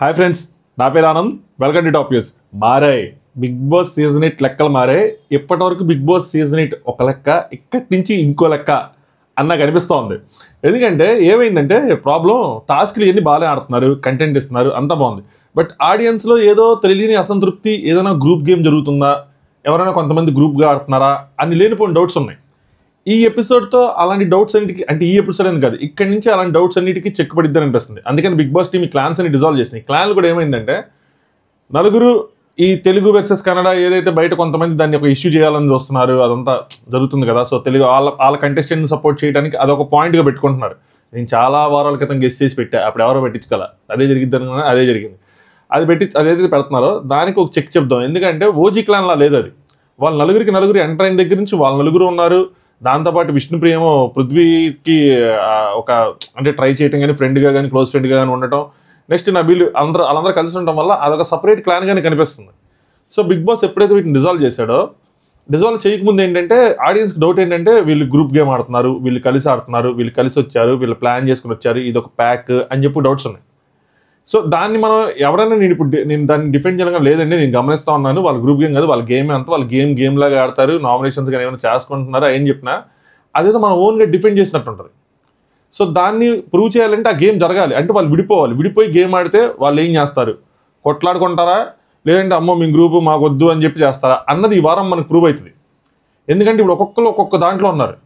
Hi friends నా పేరు Anand. Welcome to top news మారాయి బిగ్ బాస్ సీజన్ ఎయిట్ లెక్కలు మారాయి ఇప్పటి వరకు బిగ్ బాస్ సీజన్ ఎయిట్ ఒక లెక్క ఇక్కడి నుంచి ఇంకో లెక్క అన్న కనిపిస్తూ ఉంది ఎందుకంటే ఏమైందంటే ప్రాబ్లం టాస్క్లు ఇవన్నీ బాగానే ఆడుతున్నారు కంటెంట్ ఇస్తున్నారు అంతా బాగుంది. బట్ ఆడియన్స్లో ఏదో తెలియని అసంతృప్తి ఏదైనా గ్రూప్ గేమ్ జరుగుతుందా? ఎవరైనా కొంతమంది గ్రూప్గా ఆడుతున్నారా? అని లేనిపోయిన డౌట్స్ ఉన్నాయి. ఈ ఎపిసోడ్తో అలాంటి డౌట్స్ అన్నిటికి అంటే ఈ ఎపిసోడ్ అని కాదు ఇక్కడి నుంచి అలాంటి డౌట్స్ అన్నిటికీ చెక్ పడిద్దని అనిపిస్తుంది. అందుకని బిగ్ బాస్ టీమ్ ఈ క్లాన్స్ అని డిజాల్వ్ చేసినాయి. క్లాన్లు కూడా ఏమైందంటే నలుగురు ఈ తెలుగు వర్సెస్ కన్నడ ఏదైతే బయట కొంతమంది దాన్ని ఒక ఇష్యూ చేయాలని చూస్తున్నారు అదంతా జరుగుతుంది కదా. సో తెలుగు వాళ్ళ వాళ్ళ కంటెస్టెంట్ని సపోర్ట్ చేయడానికి అదొక పాయింట్గా పెట్టుకుంటున్నారు. నేను చాలా వారాల క్రితం గెస్ట్ చేసి పెట్టా అప్పుడు ఎవరో పెట్టించుకోలే. అదే జరిగింది అనుకున్నా అదే జరిగింది. అది పెట్టి అదైతే పెడుతున్నారో దానికి ఒక చెక్ చెప్దాం. ఎందుకంటే ఓజీ క్లాన్లా లేదు అది. వాళ్ళ నలుగురికి నలుగురు ఎంటర్ అయిన దగ్గర నుంచి వాళ్ళ నలుగురు ఉన్నారు. దాంతోపాటు విష్ణుప్రియ ఏమో పృథ్వీకి ఒక అంటే ట్రై చేయటం కానీ ఫ్రెండ్గా కానీ క్లోజ్ ఫ్రెండ్గా కానీ ఉండటం. నెక్స్ట్ నబీల్ అందరూ వాళ్ళందరూ కలిసి ఉండటం వల్ల అదొక సపరేట్ క్లాన్ కానీ కనిపిస్తుంది. సో బిగ్ బాస్ ఎప్పుడైతే వీటిని డిజాల్వ్ చేశాడో డిజాల్వ్ చేయకముందు ఏంటంటే ఆడియన్స్కి డౌట్ ఏంటంటే వీళ్ళు గ్రూప్ గేమ్ ఆడుతున్నారు వీళ్ళు కలిసి ఆడుతున్నారు వీళ్ళు కలిసి వచ్చారు వీళ్ళు ప్లాన్ చేసుకుని వచ్చారు ఇది ఒక ప్యాక్ అని చెప్పి డౌట్స్ ఉన్నాయి. సో దాన్ని మనం ఎవరైనా నేను ఇప్పుడు నేను దాన్ని డిఫెండ్ చేయడం లేదండి నేను గమనిస్తా ఉన్నాను. వాళ్ళ గ్రూప్ గేమ్ కాదు వాళ్ళ గేమ్ అంతా వాళ్ళ గేమ్ గేమ్ లాగా ఆడతారు. నామినేషన్స్ కానీ ఏమైనా చేసుకుంటున్నారా ఏం చెప్పినా అదేదో మనం ఓన్గా డిఫెండ్ చేసినట్టు ఉంటుంది సో దాన్ని ప్రూవ్ చేయాలంటే ఆ గేమ్ జరగాలి. అంటే వాళ్ళు విడిపోవాలి. విడిపోయి గేమ్ ఆడితే వాళ్ళు ఏం చేస్తారు? కొట్లాడుకుంటారా? లేదంటే అమ్మో మీ గ్రూపు మాకు వద్దు అని చెప్పి చేస్తారా? అన్నది ఈ వారం మనకు ప్రూవ్ అవుతుంది. ఎందుకంటే ఇప్పుడు ఒక్కొక్కరు ఒక్కొక్క దాంట్లో ఉన్నారు.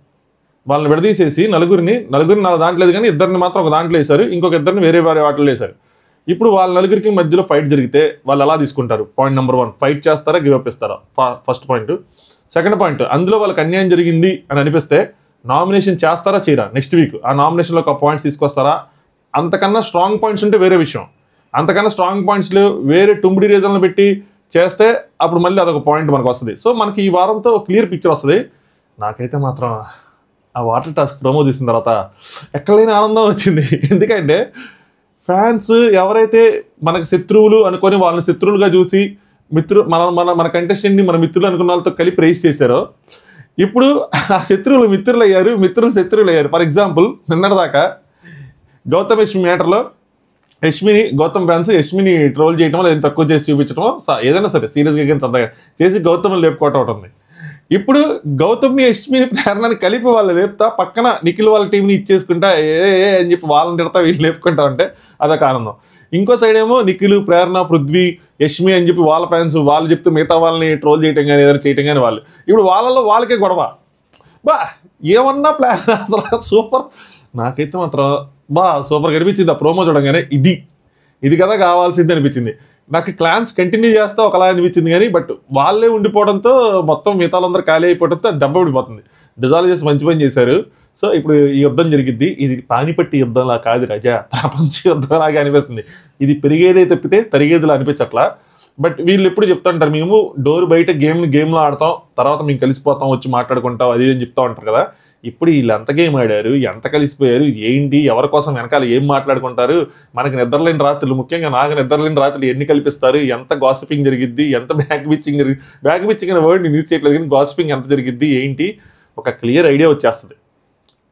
వాళ్ళని విడదీసేసి నలుగురిని నలుగురిని నాలుగు దాంట్లో లేదు కానీ ఇద్దరిని మాత్రం ఒక దాంట్లో వేశారు. ఇంకొక ఇద్దరిని వేరే వేరే వాటిలో వేశారు. ఇప్పుడు వాళ్ళ నలుగురికి మధ్యలో ఫైట్ జరిగితే వాళ్ళు ఎలా తీసుకుంటారు? పాయింట్ నెంబర్ వన్ ఫైట్ చేస్తారా గివప్ ఇస్తారా? ఫస్ట్ పాయింట్ సెకండ్ పాయింట్ అందులో వాళ్ళకి అన్యాయం జరిగింది అని అనిపిస్తే నామినేషన్ చేస్తారా చేయరా? నెక్స్ట్ వీక్ ఆ నామినేషన్లో ఒక పాయింట్స్ తీసుకొస్తారా? అంతకన్నా స్ట్రాంగ్ పాయింట్స్ ఉంటే వేరే విషయం. అంతకన్నా స్ట్రాంగ్ పాయింట్స్లు వేరే టుంబుడి రీజన్లు పెట్టి చేస్తే అప్పుడు మళ్ళీ అదొక పాయింట్ మనకు వస్తుంది. సో మనకి ఈ వారంతో క్లియర్ పిక్చర్ వస్తుంది. నాకైతే మాత్రం ఆ వాటర్ టాస్క్ ప్రమోట్ చేసిన తర్వాత ఎక్కడ లేని ఆనందం వచ్చింది. ఎందుకంటే ఫ్యాన్స్ ఎవరైతే మనకు శత్రువులు అనుకొని వాళ్ళని శత్రువులుగా చూసి మిత్రు మన మన మన కంటెస్టెంట్ని మన మిత్రులు అనుకున్న వాళ్ళతో కలిపి ప్రైజ్ చేశారో ఇప్పుడు ఆ శత్రువులు మిత్రులు అయ్యారు మిత్రులు శత్రువులు అయ్యారు ఫర్ ఎగ్జాంపుల్ నిన్నటిదాకా గౌతమ్ యష్మి మ్యాటర్లో యష్మిని గౌతమ్ ఫ్యాన్స్ యష్మిని ట్రోల్ చేయటం లేదా తక్కువ చేసి చూపించడం స- ఏదైనా సరే సీరియస్గా కానీ సరదాగా చేసి గౌతమ్ని లేపుకోవటం ఉంటుంది ఉంది. ఇప్పుడు గౌతమ్ని యష్మిని ప్రేరణని కలిపి వాళ్ళు లేపుతా పక్కన నిఖిల్ వాళ్ళ టీంని ఇచ్చేసుకుంటా ఏ ఏ అని చెప్పి వాళ్ళని తిడతా వీళ్ళు లేపుకుంటా ఉంటే అదొక ఆనందం. ఇంకో సైడ్ ఏమో నిఖిల్ ప్రేరణ పృథ్వీ యష్మి అని చెప్పి వాళ్ళ ఫ్యాన్స్ వాళ్ళు చెప్తే మిగతా వాళ్ళని ట్రోల్ చేయటం కానీ ఏదైనా చేయటం కానీ వాళ్ళు. ఇప్పుడు వాళ్ళలో వాళ్ళకే గొడవ. బా ఏమన్నా ప్లాన్ అసలు సూపర్ నాకైతే మాత్రం బా సూపర్ కనిపించింది ఆ ప్రోమో చూడగానే ఇది. ఇది కదా కావాల్సింది అనిపించింది. నాకు క్లాన్స్ కంటిన్యూ చేస్తా ఒకలా అనిపించింది కానీ బట్ వాళ్ళే ఉండిపోవడంతో మొత్తం మిగతా వాళ్ళందరూ ఖాళీ అయిపోవడంతో దెబ్బ పడిపోతుంది. డిజాల్వ్ చేసి మంచి పని చేశారు. సో ఇప్పుడు ఈ యుద్ధం జరిగిద్ది. ఇది పానిపట్టి యుద్ధంలా కాదు రజా. ప్రపంచ యుద్ధంలాగా అనిపిస్తుంది. ఇది పెరిగేదే తప్పితే తరిగేదిలా అనిపించట్లా. బట్ వీళ్ళు ఎప్పుడు చెప్తుంటారు మేము డోర్ బయట గేమ్ గేమ్లో ఆడతాం తర్వాత మేము కలిసిపోతాం వచ్చి మాట్లాడుకుంటాం అది అని చెప్తా ఉంటారు కదా. ఇప్పుడు వీళ్ళు ఎంత గేమ్ ఆడారు ఎంత కలిసిపోయారు ఏంటి ఎవరి కోసం వెనకాల ఏం మాట్లాడుకుంటారు మనకి నిద్రలేని రాత్రులు ముఖ్యంగా నాకు నిద్రలేని రాత్రులు ఎన్ని కల్పిస్తారు ఎంత గాసిపింగ్ జరిగిద్ది ఎంత బ్యాక్ బిచ్చింగ్ జరిగింది బ్యాక్ బిచ్చింగ్ అనే వర్డ్ న్యూస్ చేయట్లేదు కానీ గాసిపింగ్ ఎంత జరిగిద్ది ఏంటి ఒక క్లియర్ ఐడియా వచ్చేస్తుంది.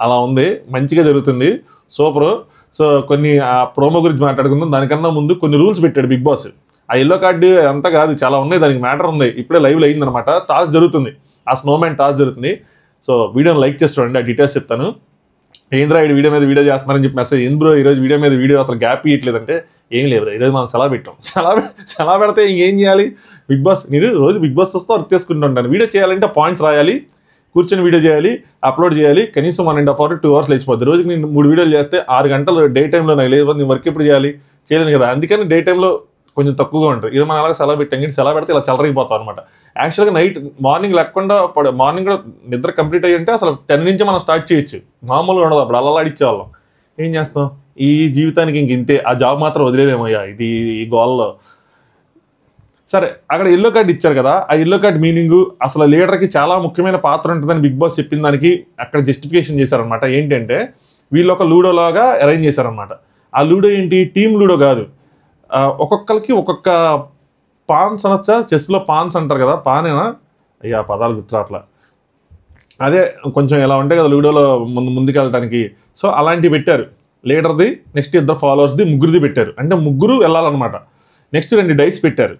అలా ఉంది మంచిగా జరుగుతుంది. సూపర్. సో కొన్ని ఆ ప్రోమో గురించి మాట్లాడుకుందాం. దానికన్నా ముందు కొన్ని రూల్స్ పెట్టాడు బిగ్ బాస్. ఆ ఎల్లో కార్డు అంతా కాదు చాలా ఉన్నాయి దానికి మ్యాటర్ ఉంది. ఇప్పుడే లైవ్లో అయిందనమాట టాస్ జరుగుతుంది. ఆ స్నోమ్యాన్ టాస్ జరుగుతుంది. సో వీడియోని లైక్ చేసి చూడండి ఆ డీటెయిల్స్ చెప్తాను. ఏంద్రా ఈ వీడియో మీద వీడియో చేస్తున్నారని చెప్పి మెసేజ్ ఏంది బ్రో ఈరోజు వీడియో మీద వీడియో అసలు గ్యాప్ ఇవ్వట్లేదంటే ఏం లేదు ఈరోజు మనం సెలవు పెట్టాం. సెలవు సెలవు పెడితే ఇంకేం చేయాలి? బిగ్ బాస్ నేను రోజు బిగ్ బాస్ వస్తే వర్క్ చేసుకుంటూ ఉంటాను. వీడియో చేయాలంటే పాయింట్స్ రాయాలి కూర్చొని వీడియో చేయాలి అప్లోడ్ చేయాలి కనీసం one and half hour two hours లేచిపోద్ది. రోజుకి నేను మూడు వీడియోలు చేస్తే ఆరు గంటలు డే టైంలో నాకు లేదు నేను వర్క్ ఎప్పుడు చేయాలి? చేయలేను కదా. అందుకని డే టైంలో కొంచెం తక్కువగా ఉంటుంది. ఇది మనం అలాగే సెలవు పెట్టాం. కానీ సెలవు పెడితే ఇలా చెలరిగిపోతాం అనమాట యాక్చువల్గా నైట్ మార్నింగ్ లేకుండా మార్నింగ్ కూడా నిద్ర కంప్లీట్ అయ్యి ఉంటే అసలు టెన్ నుంచి మనం స్టార్ట్ చేయొచ్చు. మామూలుగా ఉండదు అప్పుడు. అలా అడిచేవాళ్ళం. ఏం చేస్తాం? ఈ జీవితానికి ఇంక ఇంతే. ఆ జాబ్ మాత్రం వదిలేదేమయ్యా ఇది ఈ గోల్లో. సరే అక్కడ ఎల్లో కార్డ్ ఇచ్చారు కదా. ఆ ఎల్లో కార్డ్ మీనింగ్ అసలు లీడర్కి చాలా ముఖ్యమైన పాత్ర ఉంటుందని బిగ్ బాస్ చెప్పిన దానికి అక్కడ జస్టిఫికేషన్ చేశారనమాట ఏంటంటే వీళ్ళు ఒక లూడో లాగా అరేంజ్ చేశారనమాట ఆ లూడో ఏంటి? టీమ్ లూడో కాదు. ఒక్కొక్కరికి ఒక్కొక్క పాన్స్ అనొచ్చా చెస్లో పాన్స్ అంటారు కదా పానేనా? అయ్యా పదాలు గుర్తురాట్లా అదే కొంచెం ఎలా ఉంటాయి కదా లూడోలో ముందు ముందుకెళ్ళటానికి. సో అలాంటివి పెట్టారు. లీడర్ది నెక్స్ట్ ఇద్దరు ఫాలోవర్స్ది ముగ్గురిది పెట్టారు. అంటే ముగ్గురు వెళ్ళాలన్నమాట. నెక్స్ట్ రెండు డైస్ పెట్టారు.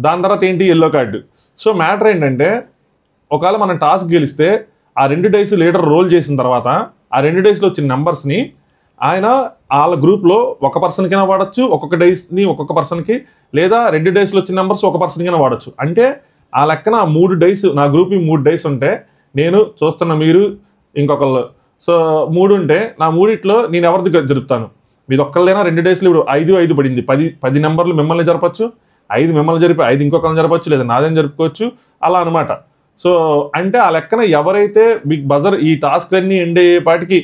దాని తర్వాత ఏంటి? ఎల్లో కార్డు సో మ్యాటర్ ఏంటంటే ఒకవేళ మనం టాస్క్ గెలిస్తే ఆ రెండు డైస్ లీడర్ రోల్ చేసిన తర్వాత ఆ రెండు డేస్లో వచ్చిన నెంబర్స్ని ఆయన వాళ్ళ గ్రూప్లో ఒక పర్సన్కైనా వాడచ్చు ఒక్కొక్క డేస్ని ఒక్కొక్క పర్సన్కి లేదా రెండు డేస్లో వచ్చిన నెంబర్స్ ఒక పర్సన్కైనా వాడచ్చు. అంటే ఆ లెక్కన ఆ మూడు డేస్ నా గ్రూప్ మూడు డేస్ ఉంటే నేను చూస్తున్న మీరు ఇంకొకళ్ళు. సో మూడు ఉంటే నా మూడిట్లో నేను ఎవరిది జరుపుతాను. మీది ఒక్కళ్ళైనా రెండు డేస్లో ఇప్పుడు ఐదు ఐదు పడింది. పది పది నెంబర్లు మిమ్మల్ని జరపచ్చు ఐదు మిమ్మల్ని జరిపి ఐదు ఇంకొకరిని జరపచ్చు లేదా నాదేం జరుపుకోవచ్చు అలా అనమాట సో అంటే ఆ లెక్కన ఎవరైతే బిగ్ బజర్ ఈ టాస్క్ అన్నీ ఎండ్ అయ్యేపాటికి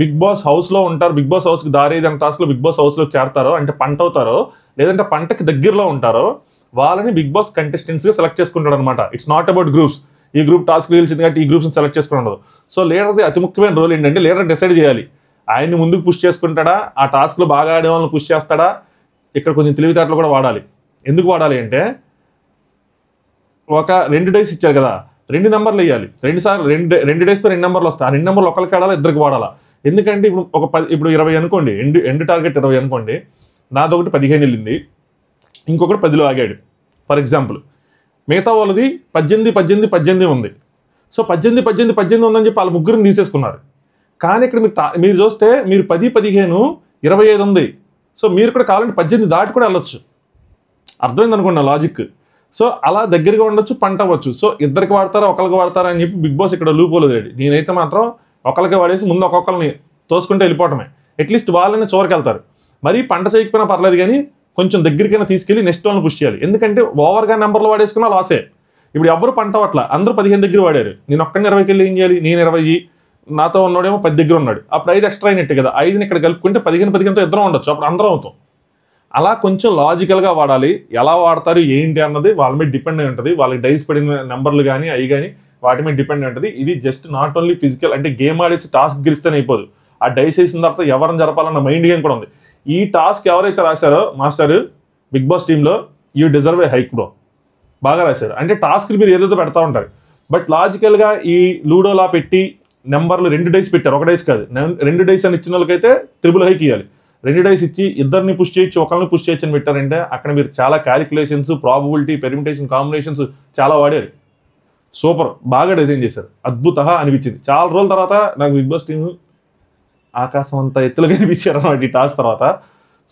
బిగ్ బాస్ హౌస్లో ఉంటారు బిగ్ బాస్ హౌస్కి దారేదని టాస్క్లో బిగ్ బాస్ హౌస్లో చేరతారో అంటే పంట అవుతారో లేదంటే పంటకి దగ్గరలో ఉంటారో వాళ్ళని బిగ్ బాస్ కంటెస్టెంట్స్గా సెలెక్ట్ చేసుకుంటాడు అనమాట ఇట్స్ నాట్ అబౌట్ గ్రూప్స్ ఈ గ్రూప్ టాస్క్ గెలిచింది కాబట్టి ఈ గ్రూప్స్ని సెలెక్ట్ చేసుకుని ఉండదు. సో లీడర్ది అతి ముఖ్యమైన రోల్ ఏంటంటే లీడర్ డిసైడ్ చేయాలి. ఆయన్ని ముందుకు పుష్ చేసుకుంటాడా? ఆ టాస్క్లో బాగా ఆడే వాళ్ళని పుష్ చేస్తాడా? ఇక్కడ కొంచెం తెలివితేటలు కూడా వాడాలి. ఎందుకు వాడాలి అంటే ఒక రెండు డేస్ ఇచ్చారు కదా రెండు నెంబర్లు వేయాలి. రెండు సార్లు రెండు రెండు డేస్తో రెండు నెంబర్లు వస్తాయి. ఆ రెండు నెంబర్లు ఒకరికి ఆడాలా ఇద్దరికి వాడాలా? ఎందుకంటే ఇప్పుడు ఒక పది ఇప్పుడు ఇరవై అనుకోండి ఎండ్ ఎండ్ టార్గెట్ ఇరవై అనుకోండి నాదొకటి పదిహేను వెళ్ళింది ఇంకొకటి పదిలో ఆగాడు. ఫర్ ఎగ్జాంపుల్ మిగతా వాళ్ళది పద్దెనిమిది పద్దెనిమిది పద్దెనిమిది ఉంది. సో పద్దెనిమిది పద్దెనిమిది పద్దెనిమిది ఉందని చెప్పి వాళ్ళ ముగ్గురిని తీసేసుకున్నారు. కానీ ఇక్కడ మీరు మీరు చూస్తే మీరు పది పదిహేను ఇరవై ఐదు ఉంది. సో మీరు కూడా కావాలంటే పద్దెనిమిది దాటి కూడా వెళ్ళొచ్చు. అర్థమైంది అనుకున్నా లాజిక్ సో అలా దగ్గరగా ఉండొచ్చు పంట అవ్వచ్చు. సో ఇద్దరికి వాడతారా ఒకరికి వాడతారా అని చెప్పి బిగ్ బాస్ ఇక్కడ లూపోలు లేడు నేనైతే మాత్రం ఒకరికి వాడేసి ముందు ఒక్కొక్కరిని తోసుకుంటే వెళ్ళిపోవటమే. అట్లీస్ట్ వాళ్ళని చివరికి వెళ్తారు మరీ పంట చేయకపోయినా పర్లేదు కానీ కొంచెం దగ్గరికైనా తీసుకెళ్ళి నెక్స్ట్ వాళ్ళని పుష్ చేయాలి. ఎందుకంటే ఓవర్గా నెంబర్లు వాడేసుకున్నా లాసే ఇప్పుడు ఎవరు పంట అట్లా అందరూ పదిహేను దగ్గర వాడారు. నేను ఒక్కని ఇరవైకి వెళ్ళి ఏం చేయాలి? నేను ఇరవై నాతో ఉన్నోడేమో పది దగ్గర ఉన్నాడు. అప్పుడు ఐదు ఎక్స్ట్రా అయినట్టు కదా. ఐదుని ఇక్కడ కలుపుకుంటే పదిహేను పదిహేనుతో ఇద్దరం ఉండొచ్చు. అప్పుడు అందరం అవుతాం. అలా కొంచెం లాజికల్గా వాడాలి. ఎలా వాడతారు ఏంటి అన్నది వాళ్ళ మీద డిపెండ్ అయి ఉంటుంది. వాళ్ళకి డైస్ పడిన నెంబర్లు కానీ అవి కానీ వాటి మీద డిపెండ్ ఉంటుంది. ఇది జస్ట్ నాట్ ఓన్లీ ఫిజికల్ అంటే గేమ్ ఆడేసి టాస్క్ గెలిస్తేనే అయిపోదు. ఆ డైస్ వేసిన తర్వాత ఎవరిని జరపాలన్న మైండ్ గేమ్ కూడా ఉంది. ఈ టాస్క్ ఎవరైతే రాశారో మాస్టర్ బిగ్ బాస్ టీంలో you deserve a hike bro బాగా రాశారు. అంటే టాస్క్లు మీరు ఏదేదో పెడతా ఉంటారు. బట్ లాజికల్గా ఈ లూడోలా పెట్టి నెంబర్లు రెండు డైస్ పెట్టారు. ఒక డైస్ కాదు. రెండు డైస్ అని ఇచ్చిన వాళ్ళకైతే త్రిబుల్ హైక్ ఇవ్వాలి రెండు డైస్ ఇచ్చి ఇద్దరిని పుష్ చేయొచ్చు ఒకరిని పుష్ చేయొచ్చు అని పెట్టారంటే అక్కడ మీరు చాలా క్యాలిక్యులేషన్స్ ప్రాబబిలిటీ పెర్మిటేషన్ కాంబినేషన్స్ చాలా వాడారు. సూపర్ బాగా డిజైన్ చేశారు. అద్భుత అనిపించింది. చాలా రోజుల తర్వాత నాకు బిగ్ బాస్ టీమ్ ఆకాశం అంతా ఎత్తులో కనిపించారు అన్నమాట ఈ టాస్ తర్వాత.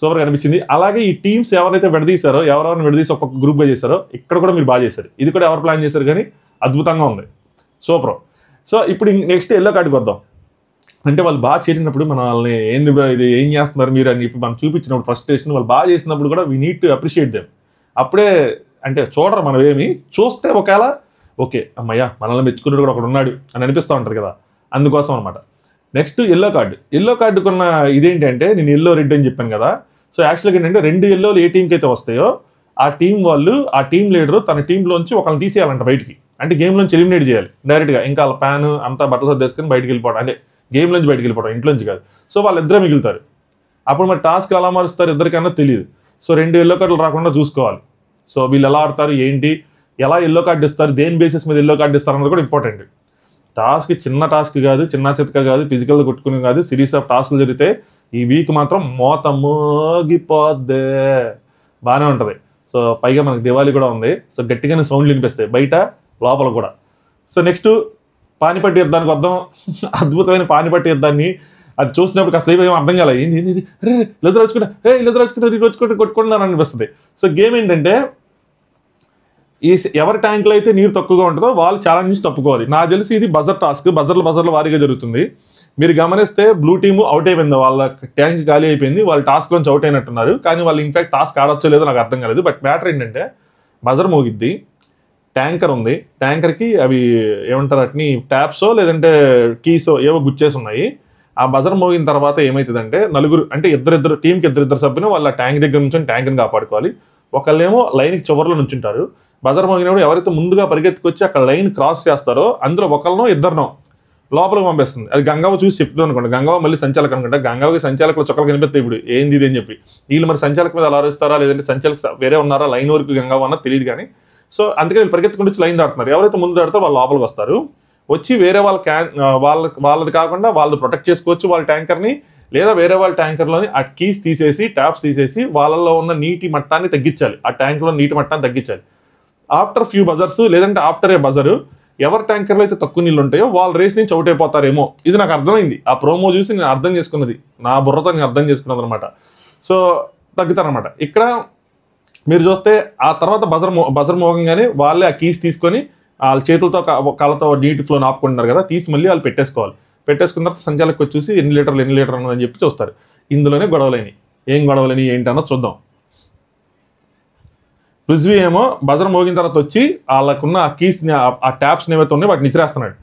సూపర్గా అనిపించింది. అలాగే ఈ టీమ్స్ ఎవరైతే విడదీశారో ఎవరెవరిని విడదీసి ఒక్కొక్క గ్రూప్గా చేశారో ఇక్కడ కూడా మీరు బాగా చేశారు. ఇది కూడా ఎవరు ప్లాన్ చేశారు కానీ అద్భుతంగా ఉంది. సూపర్. సో ఇప్పుడు నెక్స్ట్ ఎల్లో కార్డుకి వద్దాం. అంటే వాళ్ళు బాగా చేరినప్పుడు మన వాళ్ళని ఏంది ఇది? ఏం చేస్తున్నారు మీరు? అని చెప్పి మనం చూపించినప్పుడు ఫస్ట్ స్టేషన్ వాళ్ళు బాగా చేసినప్పుడు కూడా we need to appreciate them అప్పుడే అంటే చూడరు మనం ఏమి చూస్తే ఒకవేళ ఓకే అమ్మయ్యా మనల్ని మెచ్చుకున్నాడు కూడా ఒకడు ఉన్నాడు అని అనిపిస్తూ ఉంటారు కదా. అందుకోసం అనమాట నెక్స్ట్ ఎల్లో కార్డు ఎల్లో కార్డుకున్న ఇదేంటి అంటే నేను ఎల్లో రెడ్ అని చెప్పాను కదా. సో యాక్చువల్గా ఏంటంటే రెండు ఎల్లోలు ఏ టీంకి అయితే వస్తాయో ఆ టీం వాళ్ళు ఆ టీం లీడర్ తన టీంలోంచి ఒకళ్ళని తీసేయాలంట బయటికి. అంటే గేమ్లోంచి ఎలిమినేట్ చేయాలి. డైరెక్ట్గా ఇంకా వాళ్ళ ప్యాన్ అంతా బట్టలు సర్దేసుకొని బయటికి వెళ్ళిపోవడం. అంటే గేమ్లోంచి నుంచి బయటికి వెళ్ళిపోవడం ఇంట్లోంచి కాదు. సో వాళ్ళిద్దరే మిగులుతారు. అప్పుడు మరి టాస్క్ ఎలా మారుస్తారు? ఇద్దరికన్నా తెలియదు సో రెండు ఎల్లో కార్డులు రాకుండా చూసుకోవాలి. సో వీళ్ళు ఎలా ఆడతారు? ఏంటి? ఎలా ఎల్లో కార్డు ఇస్తారు దేని బేసిస్ మీద ఎల్లో కార్డు ఇస్తారు అన్నది కూడా ఇంపార్టెంట్ టాస్క్ చిన్న టాస్క్ కాదు చిన్న చితక కాదు ఫిజికల్గా కొట్టుకుని కాదు సిరీస్ ఆఫ్ టాస్క్లు జరిగితే ఈ వీక్ మాత్రం మోత మోగిపోద్దే. బాగానే ఉంటుంది. సో పైగా మనకి దివాళీ కూడా ఉంది. సో గట్టిగానే సౌండ్లు వినిపిస్తాయి బయట లోపల కూడా. సో నెక్స్ట్ పానిపట్టి యుద్ధానికి వద్దాం. అద్భుతమైన పానిపట్టి యుద్ధాన్ని అది చూసినప్పుడు అసలు ఏం అర్థం కాలేదు ఏంది ఏంది ఇది రే లెదర్ వచ్చుకుంటా ఏ లెదర్ వచ్చుకుంటా వచ్చుకుంటా కొట్టుకుంటున్నాను అనిపిస్తుంది. సో గేమ్ ఏంటంటే ఈ ఎవరి ట్యాంకులు అయితే నీరు తక్కువగా ఉంటుందో వాళ్ళు చాలా నుంచి తప్పుకోవాలి. నాకు తెలిసి ఇది బజర్ టాస్క్ బజర్ల బజర్ల వారీగా జరుగుతుంది. మీరు గమనిస్తే బ్లూ టీమ్ అవుట్ అయిపోయింది. వాళ్ళ ట్యాంక్ ఖాళీ అయిపోయింది. వాళ్ళ టాస్క్ నుంచి అవుట్ అయినట్టున్నారు. కానీ వాళ్ళు ఇన్ఫాక్ట్ టాస్క్ ఆడొచ్చో లేదో నాకు అర్థం కాలేదు. బట్ మ్యాటర్ ఏంటంటే బజర్ మోగిద్ది. ట్యాంకర్ ఉంది. ట్యాంకర్కి అవి ఏమంటారు అట్ని ట్యాప్సో లేదంటే కీసో ఏవో గుచ్చేసి ఉన్నాయి. ఆ బజర్ మోగిన తర్వాత ఏమవుతుందంటే నలుగురు అంటే ఇద్దరిద్దరు టీంకి ఇద్దరిద్దరు సభ్యులు వాళ్ళ ట్యాంక్ దగ్గర నుంచి ట్యాంక్ని కాపాడుకోవాలి. ఒకళ్ళేమో లైన్కి చివరిలో నుంచుంటారు. బజర్ మోగినప్పుడు ఎవరైతే ముందుగా పరిగెత్తుకొచ్చి అక్కడ లైన్ క్రాస్ చేస్తారో అందులో ఒకళ్ళనో ఇద్దరినో లోపలికి పంపిస్తుంది. అది గంగవ్వ చూసి చెప్తుంది అనుకోండి. గంగవ్వ మళ్ళీ సంచాలకం అనుకుంటా. గంగవ్వకి సంచాలకులు చుక్కలు కనిపిస్తాయి ఇప్పుడు. ఏంది ఇది అని చెప్పి. వీళ్ళు మరి సంచాలక మీద అలా అరుస్తారా? లేదంటే సంచాలక వేరే ఉన్నారా? లైన్ వరకు గంగవ్వ అన్న తెలియదు కానీ. సో అందుకే వీళ్ళు పరిగెత్తుకుంటూ వచ్చి లైన్ దాటుతున్నారు. ఎవరైతే ముందు దాడితే వాళ్ళు లోపలికి వస్తారు. వచ్చి వేరే వాళ్ళ క్యాన్ వాళ్ళ వాళ్ళది కాకుండా వాళ్ళు ప్రొటెక్ట్ చేసుకోవచ్చు. వాళ్ళ ట్యాంకర్ని లేదా వేరే వాళ్ళ ట్యాంకర్లోని ఆ కీస్ తీసేసి ట్యాప్స్ తీసేసి వాళ్ళల్లో ఉన్న నీటి మట్టాన్ని తగ్గించాలి. ఆ ట్యాంక్లో నీటి మట్టాన్ని తగ్గించాలి. ఆఫ్టర్ ఫ్యూ బజర్స్ లేదంటే ఆఫ్టర్ ఏ బజర్ ఎవరి ట్యాంకర్లో అయితే తక్కువ నీళ్ళు ఉంటాయో వాళ్ళ రేస్ నుంచి అవుట్ అయిపోతారేమో. ఇది నాకు అర్థమైంది. ఆ ప్రోమో చూసి నేను అర్థం చేసుకున్నది. నా బుర్రతో నేను అర్థం చేసుకున్నది అనమాట సో తగ్గుతారనమాట ఇక్కడ మీరు చూస్తే ఆ తర్వాత బజర్ మో బజర్ మోగంగానే వాళ్ళే ఆ కీస్ తీసుకొని వాళ్ళ చేతులతో కళ్ళతో నీటి ఫ్లో ఆపుకుంటున్నారు కదా తీసి మళ్ళీ వాళ్ళు పెట్టేసుకోవాలి. పెట్టేసుకున్న తర్వాత సంచాలకు వచ్చి ఎన్ని లీటర్లు ఎన్ని లీటర్ అని చెప్పి చూస్తారు. ఇందులోనే గొడవలేని ఏం గొడవలేని ఏంటన్నో చూద్దాం. రుజ్వి ఏమో బజర్ మోగిన తర్వాత వచ్చి వాళ్ళకున్న ఆ కీస్ ఆ ట్యాప్స్ని ఏవైతే ఉన్నాయో వాటిని ఇసిరేస్తున్నాడు.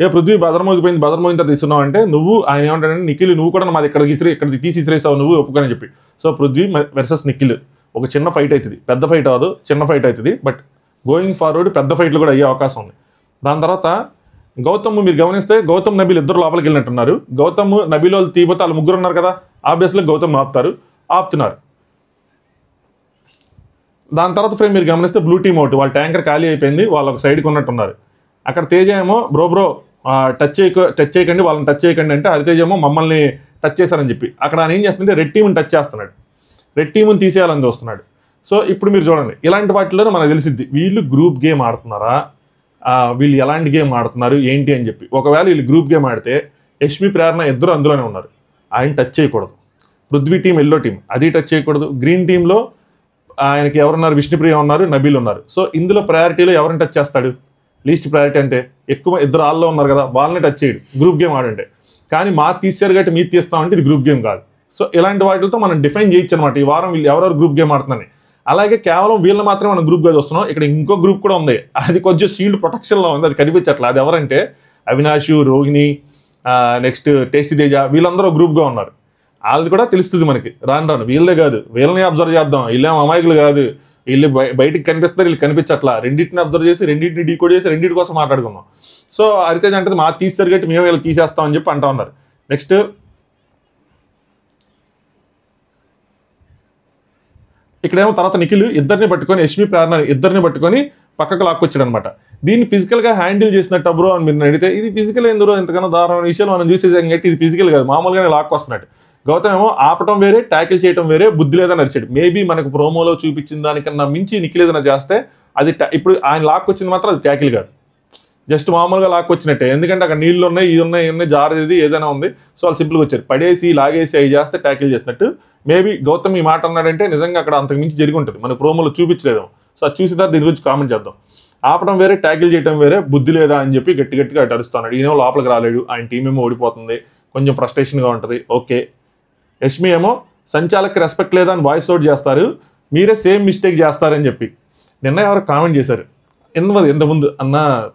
ఏ పృథ్వీ బజర్ మోగిపోయింది బజర్ మోగిన తర్వాత ఇస్తున్నావు అంటే నువ్వు ఆయన ఏమంటాడంటే నిఖిల్ నువ్వు కూడా మాది ఇక్కడ ఇసిరి ఇక్కడ తీసి ఇసిరేసావు నువ్వు ఒప్పుకొని చెప్పి. So Prithvi versus Nikhil. ఒక చిన్న ఫైట్ అవుతుంది పెద్ద ఫైట్ అవ్వదు చిన్న ఫైట్ అవుతుంది బట్ గోయింగ్ ఫార్వర్డ్ పెద్ద ఫైట్లు కూడా అయ్యే అవకాశం ఉంది. దాని తర్వాత గౌతమ్ మీరు గమనిస్తే గౌతమ్ నబీలు ఇద్దరు లోపలికి వెళ్ళినట్టున్నారు. గౌతమ్ నబీలో వాళ్ళు వాళ్ళు ముగ్గురు ఉన్నారు కదా ఆబ్వియస్లీ గౌతమ్ ఆపుతారు ఆపుతున్నారు. దాని తర్వాత ఫ్రేమ్ మీరు గమనిస్తే బ్లూ టీమ్ అవుట్ వాళ్ళ ట్యాంకర్ ఖాళీ అయిపోయింది వాళ్ళు ఒక సైడ్కి ఉన్నట్టున్నారు. అక్కడ తేజ ఏమో బ్రో బ్రో టచ్ చేయక టచ్ చేయకండి వాళ్ళని టచ్ చేయకండి అంటే హరితేజ ఏమో మమ్మల్ని టచ్ చేశారని చెప్పి. అక్కడ ఆయన ఏం చేస్తుంటే రెడ్ టీమ్ని టచ్ చేస్తున్నాడు. రెడ్ టీమ్ని తీసేయాలని చూస్తున్నాడు. సో ఇప్పుడు మీరు చూడండి ఇలాంటి వాటిలోనే మనకు తెలిసిద్ది వీళ్ళు గ్రూప్ గేమ్ ఆడుతున్నారా? వీళ్ళు ఎలాంటి గేమ్ ఆడుతున్నారు ఏంటి అని చెప్పి. ఒకవేళ వీళ్ళు గ్రూప్ గేమ్ ఆడితే యష్మి ప్రేరణ ఇద్దరు అందులోనే ఉన్నారు. ఆయన టచ్ చేయకూడదు. పృథ్వీ టీం ఎల్లో టీం అది టచ్ చేయకూడదు. గ్రీన్ టీంలో ఆయనకి ఎవరున్నారు? విష్ణుప్రియ ఉన్నారు నబీల్ ఉన్నారు. సో ఇందులో ప్రయారిటీలో ఎవరిని టచ్ చేస్తాడు? లీస్ట్ ప్రయారిటీ అంటే ఎక్కువ ఇద్దరు ఆల్లో ఉన్నారు కదా వాళ్ళని టచ్ చేయడు. గ్రూప్ గేమ్ ఆడంటే. కానీ మా తీసారు కాబట్టి మీరు తీస్తామంటే ఇది గ్రూప్ గేమ్ కాదు. సో ఇలాంటి వాటితో మనం డిఫైన్ చేయొచ్చు అనమాట ఈ వారం వీళ్ళు ఎవరెవరు గ్రూప్ గేమ్ ఆడుతున్నారని. అలాగే కేవలం వీళ్ళని మాత్రమే మనం గ్రూప్గా చూస్తున్నాం. ఇక్కడ ఇంకో గ్రూప్ కూడా ఉంది. అది కొంచెం షీల్డ్ ప్రొటెక్షన్లో ఉంది. అది కనిపించట్లేదు అది ఎవరంటే అవినాష్ రోహిణి నెక్స్ట్ టేస్టీ తేజ వీళ్ళందరూ గ్రూప్గా ఉన్నారు. వాళ్ళది కూడా తెలుస్తుంది మనకి. రాను రాను. వీళ్ళదే కాదు. వీళ్ళని అబ్జర్వ్ చేద్దాం. వీళ్ళేం అమాయకులు కాదు. వీళ్ళు బయ- బయటికి కనిపిస్తారు. వీళ్ళు కనిపించట్లా. రెండింటిని అబ్జర్వ్ చేసి రెండింటిని డీకోడ్ చేసి రెండింటి కోసం మాట్లాడుకుందాం. సో హరితేజ్ అంటే మా తీస్తారు కాబట్టి మేము వీళ్ళు తీసేస్తామని చెప్పి అంటా ఉన్నారు. నెక్స్ట్ ఇక్కడేమో తర్వాత నిఖిల్ ఇద్దరిని పట్టుకొని యష్మి ప్రేరణ ఇద్దరిని పట్టుకొని పక్కకు లాక్కొచ్చాడు అనమాట దీన్ని ఫిజికల్గా హ్యాండిల్ చేసినట్టు బ్రో అని మీరు అడిగితే ఇది ఫిజికల్ ఎందుకు ఎంతకన్నా దారుణమైన విషయాలు మనం చూసేసాం కాబట్టి ఇది ఫిజికల్ కాదు. మామూలుగానే లాక్కొస్తున్నట్టు గౌతమ్ ఏమో ఆపటం వేరే ట్యాకిల్ చేయడం వేరే బుద్ధి లేదని నడిచాడు. మేబీ మనకు ప్రోమోలో చూపించిన దానికన్నా మించి నిఖిల్ ఏదైనా చేస్తే అది ఇప్పుడు ఆయన లాక్కొచ్చింది మాత్రం అది ట్యాకిల్ కాదు. జస్ట్ మామూలుగా లాక్కొచ్చినట్టే. ఎందుకంటే అక్కడ నీళ్ళు ఉన్నాయి ఇది ఉన్నాయి ఇవి ఉన్నాయి జారది ఏదైనా ఉంది. సో వాళ్ళు సింపుల్గా వచ్చారు. పడేసి లాగేసి అవి చేస్తే ట్యాకిల్ చేసినట్టు. మేబీ గౌతమ్ ఈ మాట అన్నాడంటే నిజంగా అక్కడ అంతకు మించి జరిగి ఉంటుంది. మన ప్రోమోలో చూపించలేదు. సో అది చూసి దాని దీని గురించి కామెంట్ చేద్దాం. ఆపడం వేరే ట్యాకిల్ చేయడం వేరే బుద్ధి లేదా అని చెప్పి గట్టి గట్టిగా అడుస్తున్నాడు అరుస్తున్నాడు ఈయన లోపలికి రాలేడు. ఆయన టీం ఏమో ఓడిపోతుంది. కొంచెం ఫ్రస్ట్రేషన్గా ఉంటుంది. ఓకే. యష్మి ఏమో సంచాలకి రెస్పెక్ట్ లేదా అని వాయిస్ అవుట్ చేస్తారు. మీరే సేమ్ మిస్టేక్ చేస్తారని చెప్పి. నిన్న ఎవరు కామెంట్ చేశారు. ఎంత ఇంతకుముందు అన్న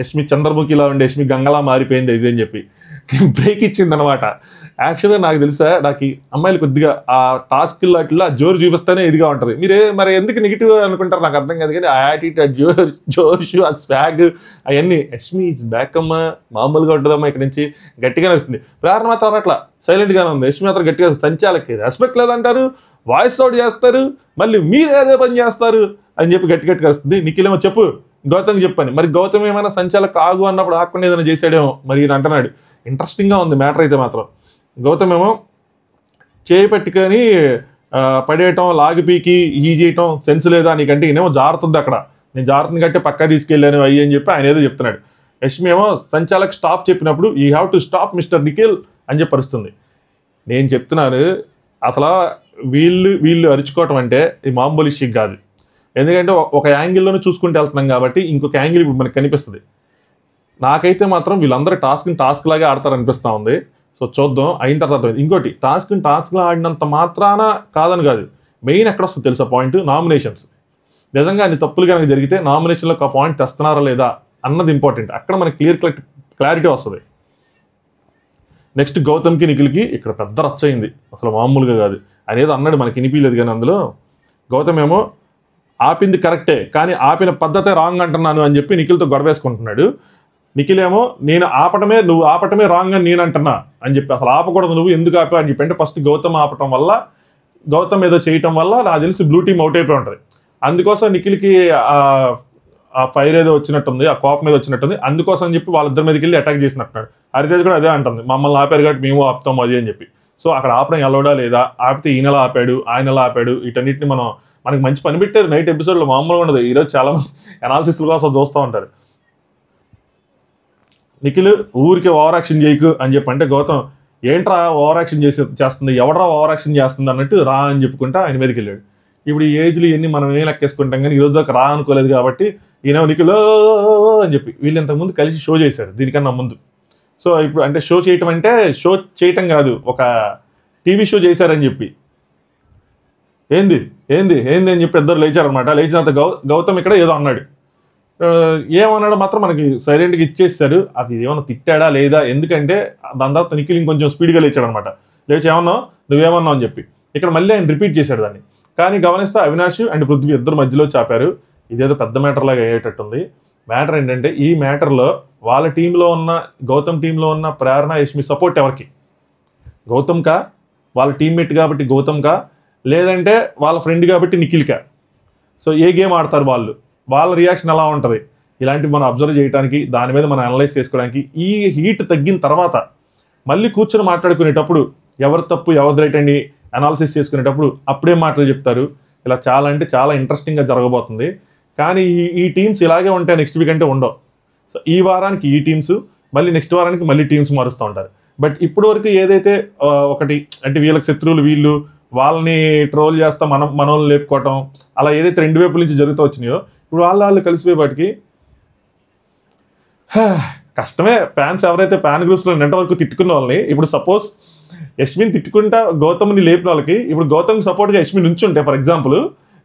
యష్మి చంద్రముఖిలా ఉండే యష్మి గంగలా మారిపోయింది ఇది అని చెప్పి. బ్రేక్ ఇచ్చిందనమాట. యాక్చువల్గా నాకు తెలుసా నాకు ఈ అమ్మాయిలు కొద్దిగా ఆ టాస్క్ అట్లా జోరు చూపిస్తేనే ఇదిగా ఉంటుంది. మీరే మరి ఎందుకు నెగిటివ్ అనుకుంటారు? నాకు అర్థం కాదు కానీ ఆ యాటిట్యూడ్ జోర్ జోష్ ఆ స్వాగ్ అవన్నీ. యష్మి ఇస్ బ్యాక్ అమ్మ. మామూలుగా ఉంటుందమ్మా ఇక్కడ నుంచి. గట్టిగా నడుస్తుంది ప్రేరణ మాత్రం అట్లా. సైలెంట్గానే ఉంది. యష్మి మాత్రం గట్టిగా సంచాలకి రెస్పెక్ట్ లేదంటారు. వాయిస్ అవుట్ చేస్తారు. మళ్ళీ మీరు ఏదో పని చేస్తారు అని చెప్పి గట్టి గట్టిగా వస్తుంది. నిఖిలేమో చెప్పు. గౌతమ్ చెప్పని మరి గౌతమ్ ఏమైనా సంచాలక ఆగు అన్నప్పుడు ఆకుండా ఏదైనా చేశాడేమో మరి ఈయన అంటున్నాడు. ఇంట్రెస్టింగ్గా ఉంది మ్యాటర్ అయితే మాత్రం. గౌతమ్ ఏమో చేయి పెట్టుకొని పడేయటం లాగి పీకి ఈ చేయటం సెన్స్ లేదా నీకంటే ఈయనేమో జారుతుంది అక్కడ. నేను జారుతుంది కంటే పక్కా తీసుకెళ్ళాను అయ్యి అని చెప్పి ఆయన ఏదో చెప్తున్నాడు. యష్మి ఏమో సంచాలక్ స్టాప్ చెప్పినప్పుడు you have to stop mister Nikhil అని చెప్పరుస్తుంది నేను చెప్తున్నాను అసలు వీళ్ళు వీళ్ళు అరుచుకోవటం అంటే ఈ మామూలు ఇష్యూ కాదు. ఎందుకంటే ఒక- యాంగిల్లోనే చూసుకుంటూ వెళ్తున్నాం కాబట్టి ఇంకొక యాంగిల్ ఇప్పుడు మనకు కనిపిస్తుంది. నాకైతే మాత్రం వీళ్ళందరూ టాస్క్ని టాస్క్ లాగే ఆడతారు అనిపిస్తూ ఉంది. సో చూద్దాం అయిన తర్వాత ఇంకోటి టాస్క్ని టాస్క్లో ఆడినంత మాత్రాన కాదని కాదు. మెయిన్ ఎక్కడ వస్తుంది తెలుసా పాయింట్? నామినేషన్స్. నిజంగా అన్ని తప్పులు కనుక జరిగితే నామినేషన్లో ఒక పాయింట్ తెస్తున్నారా లేదా అన్నది ఇంపార్టెంట్. అక్కడ మనకి క్లియర్ క్లారిటీ వస్తుంది. నెక్స్ట్ గౌతమ్కి నిఖిల్కి ఇక్కడ పెద్ద రచ్చ అయింది అసలు మామూలుగా కాదు. అనేది అన్నాడు మనకి వినిపించలేదు కానీ అందులో. గౌతమ్ ఏమో ఆపింది కరెక్టే కానీ ఆపిన పద్ధతే రాంగ్ అంటున్నాను అని చెప్పి నిఖిల్తో గొడవేసుకుంటున్నాడు. నిఖిల్ ఏమో నేను ఆపటమే నువ్వు ఆపటమే రాంగ్ అని నేను అంటున్నా అని చెప్పి అసలు ఆపకూడదు నువ్వు ఎందుకు ఆపావు? అని చెప్పి అంటే ఫస్ట్ గౌతమ్ ఆపటం వల్ల గౌతమ్ ఏదో చేయటం వల్ల నాకు తెలిసి బ్లూ టీమ్ అవుట్ అయిపోయి ఉంటుంది. అందుకోసం నిఖిల్కి ఆ- ఫైర్ ఏదో వచ్చినట్టుంది ఆ కోపం మీద వచ్చినట్టుంది. అందుకోసం అని చెప్పి వాళ్ళిద్దరి మీదకి వెళ్ళి అటాక్ చేసినట్టున్నాడు. హరితేజ్ కూడా అదే అంటుంది మమ్మల్ని ఆపారు కాబట్టి మేము ఆపుతాం అది అని చెప్పి. సో అక్కడ ఆపడం ఎలవడా లేదా? ఆపితే ఈయన ఎలా ఆపాడు ఆయన ఎలా ఆపాడు వీటన్నిటిని మనం మనకి మంచి పని పెట్టారు నైట్ ఎపిసోడ్లో మామూలుగా ఉండదు. ఈరోజు చాలా అనాలిసిస్ల కోసం చూస్తూ ఉంటారు. నిఖిల్ ఊరికే ఓవర్ యాక్షన్ చేయకు అని చెప్పి అంటే గౌతమ్ ఏంట్రా ఓవర్ యాక్షన్ చేసి చేస్తుంది? ఎవడరా ఓవర్ యాక్షన్ చేస్తుంది? అన్నట్టు రా అని చెప్పుకుంటా ఆయన మీదకి వెళ్ళాడు. ఇప్పుడు ఈ ఏజ్లు ఇవన్నీ మనం ఏం లెక్కేసుకుంటాం కానీ ఈ రోజు దాకా రా అనుకోలేదు కాబట్టి ఈయన నిఖిల్ అని చెప్పి వీళ్ళు ఇంతకుముందు కలిసి షో చేశారు దీనికన్నా ముందు. సో ఇప్పుడు అంటే షో చేయటం అంటే షో చేయటం కాదు ఒక టీవీ షో చేశారని చెప్పి. ఏంది? ఏంది? ఏంది అని చెప్పి ఇద్దరు లేచారనమాట లేచినంత గౌ గౌతమ్ ఇక్కడ ఏదో అన్నాడు. ఏమన్నాడు ఏమన్నాడో మాత్రం మనకి సైలెంట్గా ఇచ్చేసారు. అది ఏమన్నా తిట్టాడా లేదా? ఎందుకంటే దాని తర్వాత నిఖిల్ ఇంకొంచెం స్పీడ్గా లేచాడు అనమాట లేచి ఏమన్నావు? నువ్వేమన్నావు అని చెప్పి. ఇక్కడ మళ్ళీ ఆయన రిపీట్ చేశాడు దాన్ని. కానీ గమనిస్తే అవినాష్ అండ్ పృథ్వీ ఇద్దరు మధ్యలో చాపారు. ఇదేదో పెద్ద మ్యాటర్ లాగా అయ్యేటట్టుంది. మ్యాటర్ ఏంటంటే ఈ మ్యాటర్లో వాళ్ళ టీంలో ఉన్న గౌతమ్ టీంలో ఉన్న ప్రేరణ యష్మి సపోర్ట్ ఎవరికి? గౌతమ్కా? వాళ్ళ టీమ్మేట్ కాబట్టి గౌతమ్కా? లేదంటే వాళ్ళ ఫ్రెండ్ కాబట్టి నిఖిల్కా. సో ఏ గేమ్ ఆడతారు వాళ్ళు? వాళ్ళ రియాక్షన్ ఎలా ఉంటుంది? ఇలాంటివి మనం అబ్జర్వ్ చేయడానికి దాని మీద మనం అనలైజ్ చేసుకోవడానికి ఈ హీట్ తగ్గిన తర్వాత మళ్ళీ కూర్చొని మాట్లాడుకునేటప్పుడు ఎవరు తప్పు ఎవరి రైట్ అని అనాలిసిస్ చేసుకునేటప్పుడు అప్పుడే మాటలు చెప్తారు. ఇలా చాలా అంటే చాలా ఇంట్రెస్టింగ్గా జరగబోతుంది. కానీ ఈ ఈ టీమ్స్ ఇలాగే ఉంటాయి నెక్స్ట్ వీక్ అంటే ఉండవు. సో ఈ వారానికి ఈ టీమ్స్ మళ్ళీ నెక్స్ట్ వారానికి మళ్ళీ టీమ్స్ మారుస్తూ ఉంటారు. బట్ ఇప్పటివరకు ఏదైతే ఒకటి అంటే వీళ్ళకి శత్రువులు వీళ్ళు వాళ్ళని ట్రోల్ చేస్తా మనం మనోళ్ళు లేపుకోవటం అలా ఏదైతే రెండు వైపుల నుంచి జరుగుతూ వచ్చినాయో ఇప్పుడు వాళ్ళ వాళ్ళు కలిసిపోయేపాటికి కష్టమే. ఫ్యాన్స్ ఎవరైతే ఫ్యాన్ గ్రూప్స్లో నెట్వర్క్ తిట్టుకున్న వాళ్ళని ఇప్పుడు సపోజ్ యశ్విన్ తిట్టుకుంటా గౌతమ్ని లేపిన వాళ్ళకి ఇప్పుడు గౌతమ్ సపోర్ట్గా యశ్మిన్ ఉంచుంటే ఫర్ ఎగ్జాంపుల్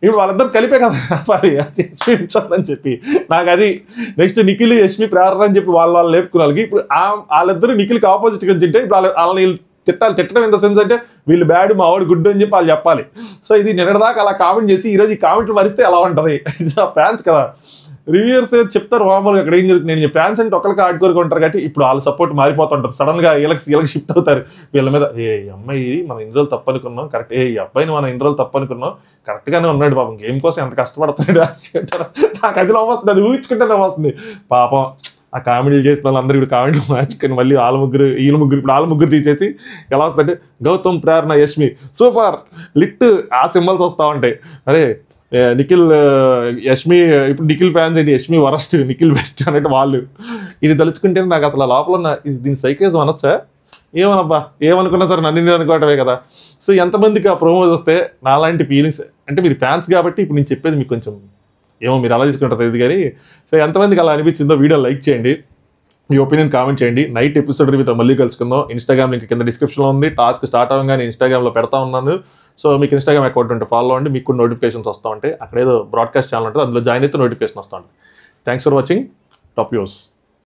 ఇప్పుడు వాళ్ళందరూ కలిపే కదా మరి అది యశ్మి ఉంచాలని చెప్పి. నాకు అది నెక్స్ట్ నిఖిల్ యశ్మి ప్రేరణ అని చెప్పి వాళ్ళ వాళ్ళు లేపుకున్న వాళ్ళకి ఇప్పుడు వాళ్ళిద్దరూ నిఖిల్కి ఆపోజిట్గా తింటే ఇప్పుడు వాళ్ళ వాళ్ళని తిట్టాలి తిట్టడం ఇన్ ద సెన్స్ అంటే వీళ్ళు బ్యాడ్ మా ఆవిడ గుడ్ అని చెప్పి వాళ్ళు చెప్పాలి. సో ఇది నిన్నటిదాకా అలా కామెంట్ చేసి ఈరోజు ఈ కామెంట్లు మరిస్తే ఎలా ఉంటుంది? ఫ్యాన్స్ కదా. రివ్యూర్స్ చెప్తారు మామూలుగా అక్కడ ఏం జరుగుతుంది? నేను ఫ్యాన్స్ అంటే ఒకరికి ఆడుకోరుగా ఉంటారు కాబట్టి ఇప్పుడు వాళ్ళ సపోర్ట్ మారిపోతుంటారు సడన్గా వీళ్ళకి వీళ్ళకి షిఫ్ట్ అవుతారు. వీళ్ళ మీద ఏ అమ్మాయి మనం ఇన్ని రోజులు తప్పనుకున్నాం కరెక్ట్ ఏ అబ్బాయిని మనం ఇన్ని రోజులు తప్పు అనుకున్నాం కరెక్ట్ గానే ఉన్నాడు పాపం. గేమ్ కోసం ఎంత కష్టపడుతున్నాడు? అని చెప్తారు. నాకు అది నవ్వొస్తుంది అది ఊహించుకుంటే నవ్వొస్తుంది పాపం. ఆ కామెడీలు చేసిన వాళ్ళందరూ ఇప్పుడు కామెడీలు మార్చుకొని మళ్ళీ వాళ్ళ ముగ్గురు వీళ్ళ ముగ్గురు ఇప్పుడు వాళ్ళ ముగ్గురు తీసేసి ఎలా వస్తుందంటే గౌతమ్ ప్రేరణ యష్మి సూపర్! లిట్ ఆ సింబల్స్ వస్తూ ఉంటాయి. అరే నిఖిల్ యష్మి ఇప్పుడు నిఖిల్ ఫ్యాన్స్ ఏంటి? యష్మి వరస్ట్ నిఖిల్ బెస్ట్ అన్నట్టు వాళ్ళు. ఇది తలుచుకుంటే నాకు అసలు లోపల ఉన్న దీని సైకేజ్ అనొచ్చా? ఏమనబ్బా ఏమనుకున్నా సరే నన్ను నేను అనుకోవటమే కదా. సో ఎంతమందికి ఆ ప్రోమోస్ వస్తే నాలాంటి ఫీలింగ్స్ అంటే మీరు ఫ్యాన్స్ కాబట్టి ఇప్పుడు నేను చెప్పేది మీకు కొంచెం ఏమో మీరు అలా తీసుకుంటారు ఇది కానీ సో ఎంతమందికి అలా అనిపించిందో వీడియో లైక్ చేయండి మీ ఒపీనియన్ కామెంట్ చేయండి. నైట్ ఎపిసోడ్ మీతో మళ్ళీ కలుసుకుందాం. ఇన్స్టాగ్రామ్ లింక్ కింద డిస్క్రిప్షన్లో ఉంది. టాస్క్ స్టార్ట్ అవ్వగానే ఇన్స్టాగ్రామ్లో పెడతా ఉన్నాను. సో మీకు ఇన్స్టాగ్రామ్ అకౌంట్ ఉంటే ఫాలో అవ్వండి. మీకు నోటిఫికేషన్స్ వస్తూ ఉంటాయి. అక్కడ ఏదో బ్రాడ్కాస్ట్ ఛానల్ ఉంటుంది. అందులో జాయిన్ అయితే నోటిఫికేషన్ వస్తూ ఉంటుంది. Thanks for watching top use